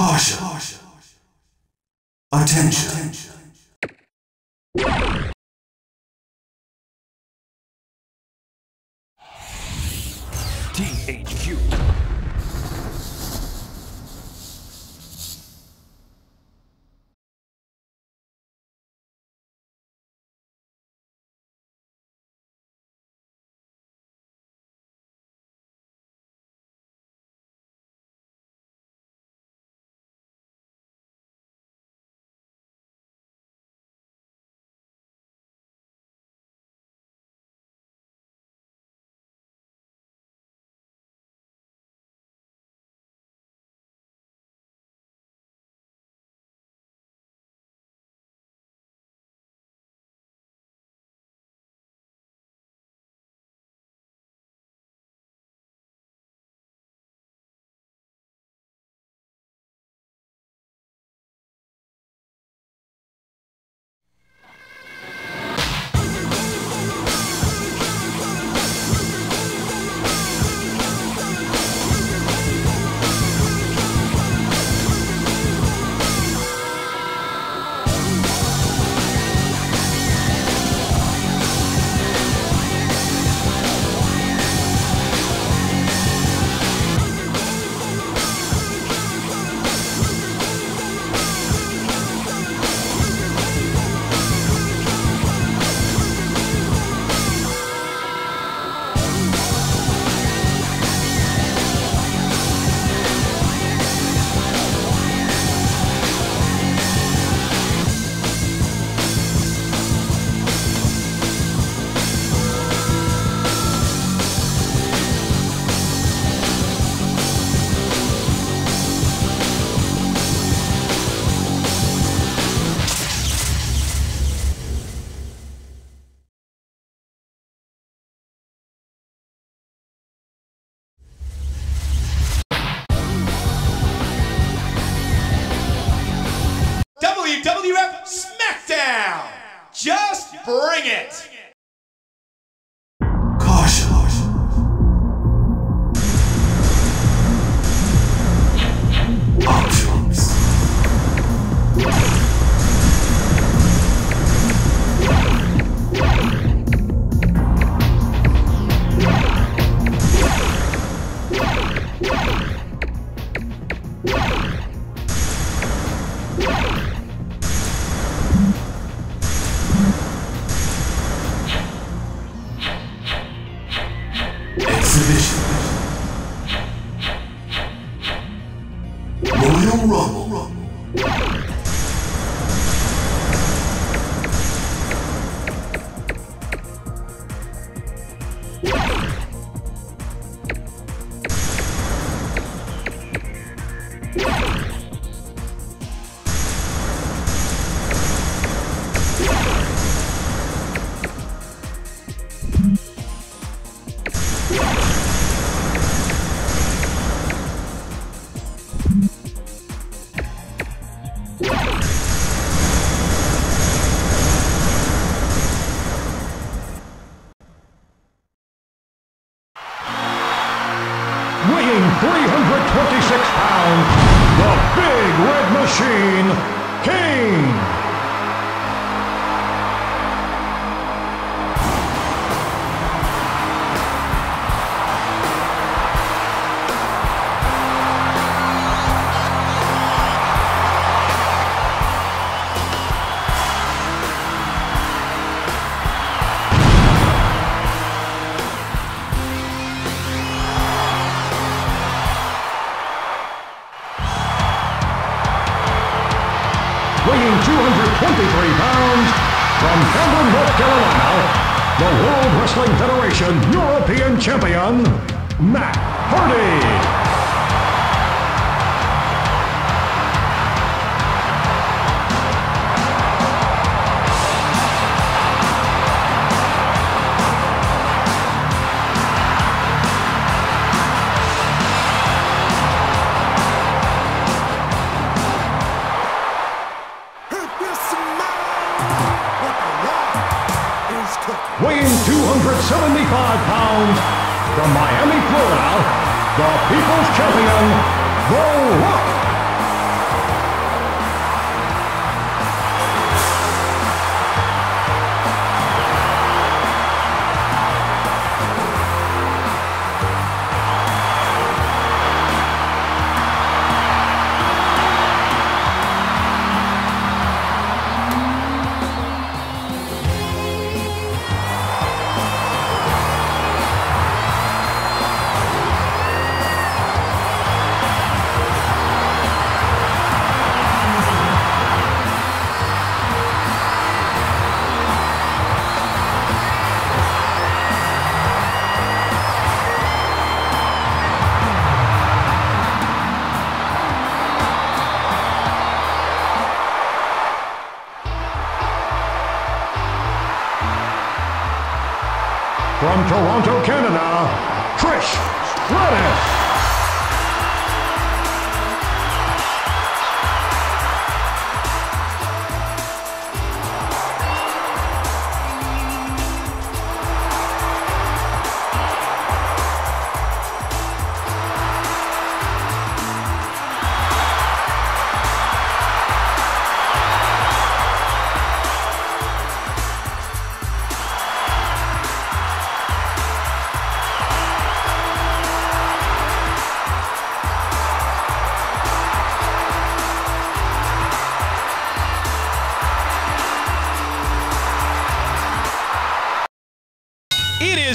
Caution. Attention. THQ. Bring it! Royal Rumble. European Champion, Matt Hardy. Pounds, from Miami, Florida, the People's Champion, The Rock. From Toronto, Canada, Trish Stratus.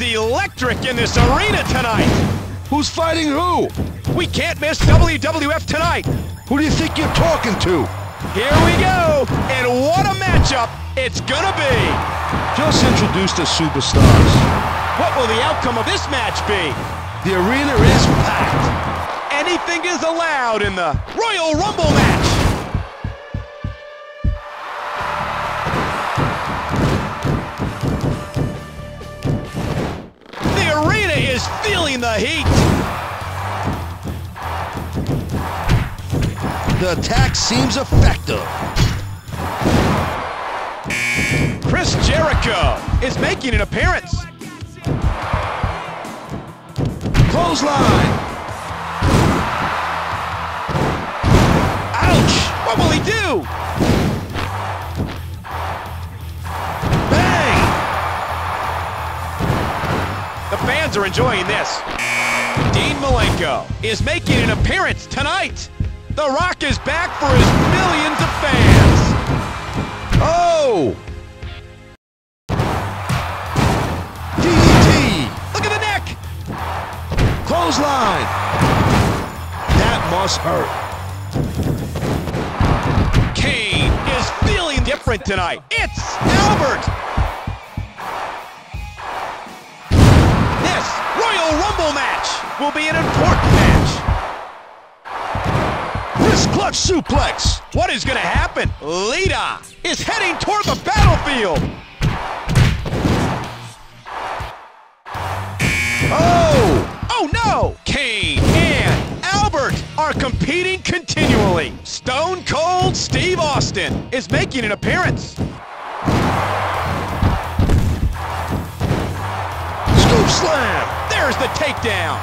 Is electric in this arena tonight. Who's fighting who? We can't miss WWF tonight. Who do you think you're talking to? Here we go. And what a matchup it's gonna be. Just introduced the superstars. What will the outcome of this match be? The arena is packed. Anything is allowed in the Royal Rumble match. Feeling the heat. The attack seems effective. Chris Jericho is making an appearance. Clothesline. Ouch! What will he do? Fans are enjoying this. Dean Malenko is making an appearance tonight. The Rock is back for his millions of fans. Oh! DDT. Look at the neck. Clothesline. That must hurt. Kane is feeling different tonight. It's Albert. Royal Rumble match will be an important match. Wrist clutch suplex. What is going to happen? Lita is heading toward the battlefield. Oh! Oh no! Kane and Albert are competing continually. Stone Cold Steve Austin is making an appearance. The takedown.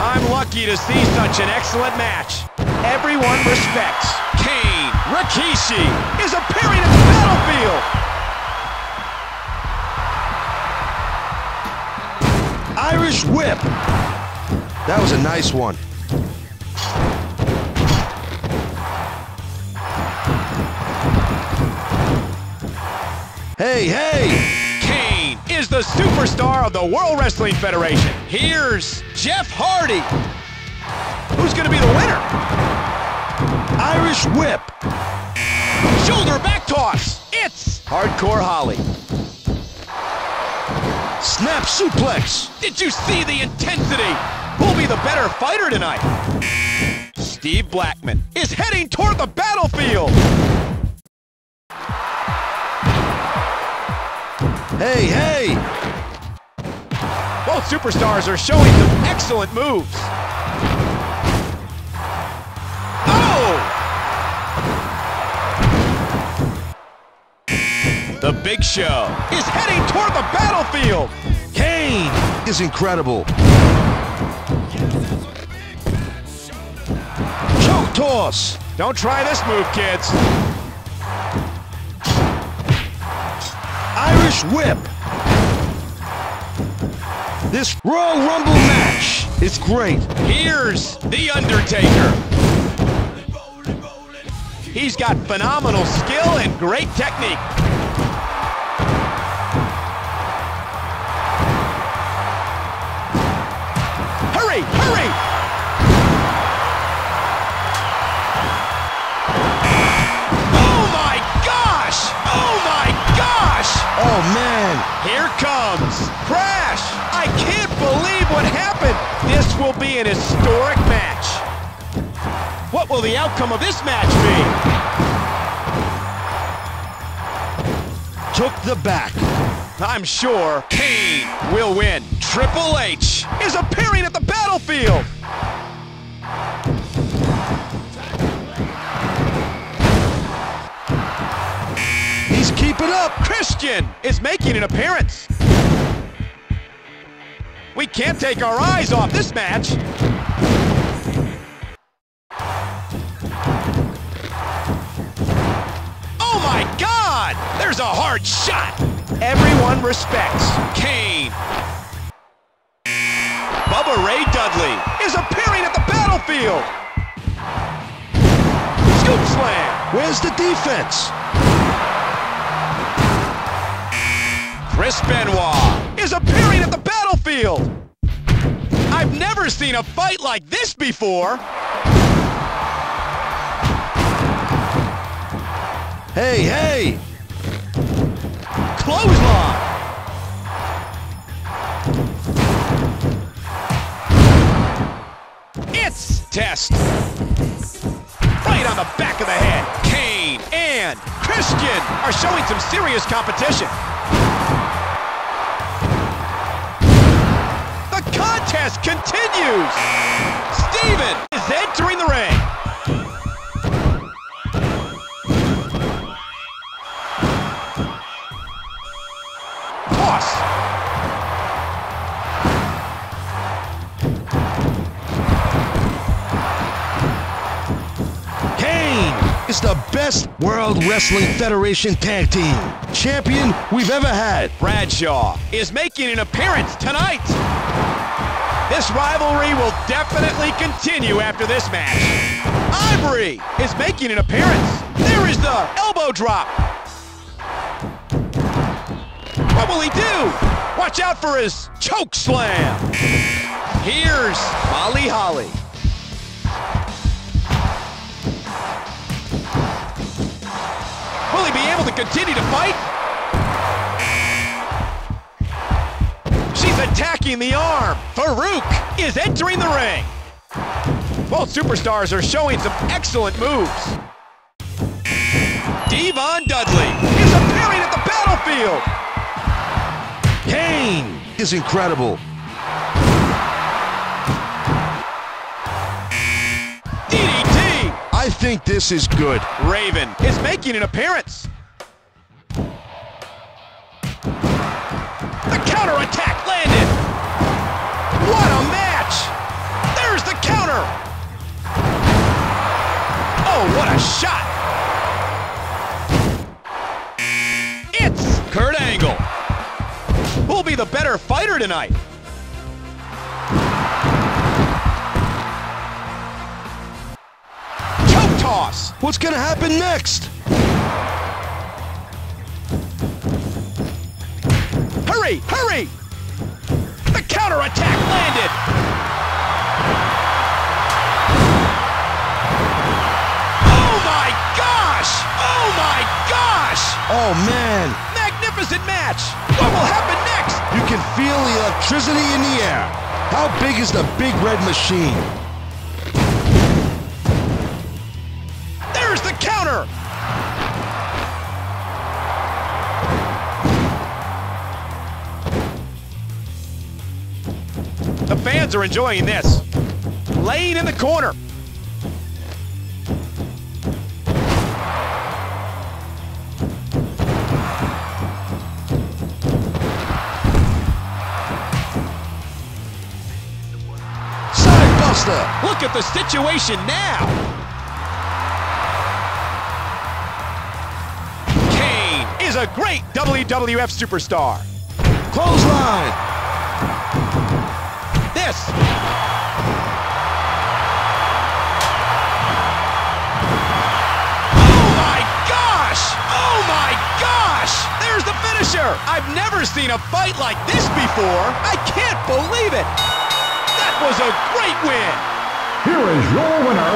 I'm lucky to see such an excellent match. Everyone respects Kane. Rikishi is appearing in the battlefield. Irish whip. That was a nice one. Hey, hey! Is the superstar of the World Wrestling Federation. Here's Jeff Hardy. Who's going to be the winner? Irish whip. Shoulder back toss. It's Hardcore Holly. Snap suplex. Did you see the intensity? Who'll be the better fighter tonight? Steve Blackman is heading toward the battlefield. Hey, hey! Both superstars are showing some excellent moves. Oh! The Big Show is heading toward the battlefield. Kane is incredible. Choke toss. Don't try this move, kids. Irish whip. This Royal Rumble match is great. Here's The Undertaker. He's got phenomenal skill and great technique. Hurry, hurry! Oh man, Here comes Crash! I can't believe what happened! This will be an historic match. What will the outcome of this match be? took the back. I'm sure Kane will win. Triple H is appearing at the battlefield. Keeping up. Christian is making an appearance. We can't take our eyes off this match. Oh my God! There's a hard shot. Everyone respects Kane. Bubba Ray Dudley is appearing at the battlefield. Scoop slam. Where's the defense? Chris Benoit is appearing at the battlefield. I've never seen a fight like this before. Hey, hey! Clothesline. It's test. Right on the back of the head. Kane and Christian are showing some serious competition. Contest continues. Steven is entering the ring. Toss. Kane is the best World Wrestling Federation tag team champion we've ever had. Bradshaw is making an appearance tonight. This rivalry will definitely continue after this match. Ivory is making an appearance. There is the elbow drop. What will he do? Watch out for his choke slam. Here's Molly Holly. Will he be able to continue to fight? She's attacking the arm. Faarooq is entering the ring. Both superstars are showing some excellent moves. D-Von Dudley is appearing at the battlefield. Kane is incredible. DDT. I think this is good. Raven is making an appearance. The counterattack landed. What a match. There's the counter. Oh, what a shot. It's Kurt Angle. Who'll be the better fighter tonight? Choke toss. What's gonna happen next? Hurry! Hurry! Counterattack landed! Oh my gosh! Oh my gosh! Oh man, Magnificent match! What will happen next? you can feel the electricity in the air. How big is the big red machine? There's the counter! Fans are enjoying this. Laying in the corner. Side buster. Look at the situation now. Kane is a great WWF superstar. Clothesline. This. Oh my gosh! Oh my gosh! There's the finisher! I've never seen a fight like this before. I can't believe it. That was a great win. Here is your winner,